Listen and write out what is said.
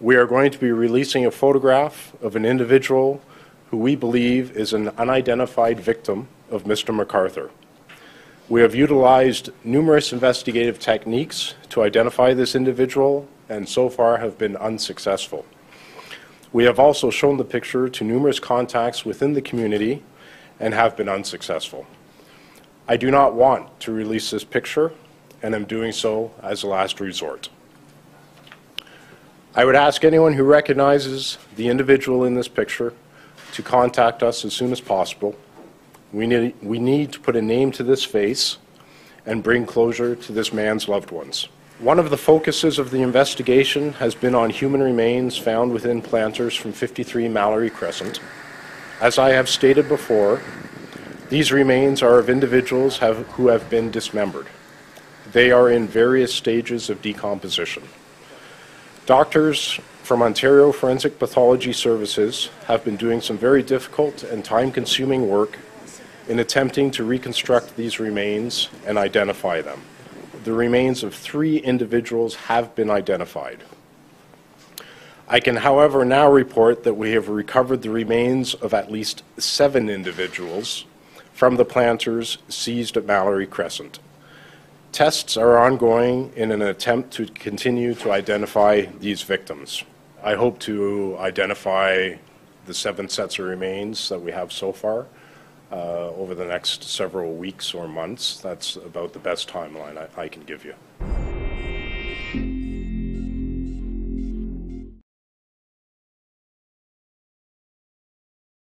We are going to be releasing a photograph of an individual who we believe is an unidentified victim of Mr. McArthur. We have utilized numerous investigative techniques to identify this individual and so far have been unsuccessful. We have also shown the picture to numerous contacts within the community and have been unsuccessful. I do not want to release this picture and am doing so as a last resort. I would ask anyone who recognizes the individual in this picture to contact us as soon as possible. We need, we need to put a name to this face and bring closure to this man's loved ones. One of the focuses of the investigation has been on human remains found within planters from 53 Mallory Crescent. As I have stated before, these remains are of individuals have, who have been dismembered. They are in various stages of decomposition. Doctors from Ontario Forensic Pathology Services have been doing some very difficult and time-consuming work in attempting to reconstruct these remains and identify them. The remains of three individuals have been identified. I can, however, now report that we have recovered the remains of at least seven individuals from the planters seized at Mallory Crescent. Tests are ongoing in an attempt to continue to identify these victims. I hope to identify the seven sets of remains that we have so far uh, over the next several weeks or months. That's about the best timeline I, I can give you.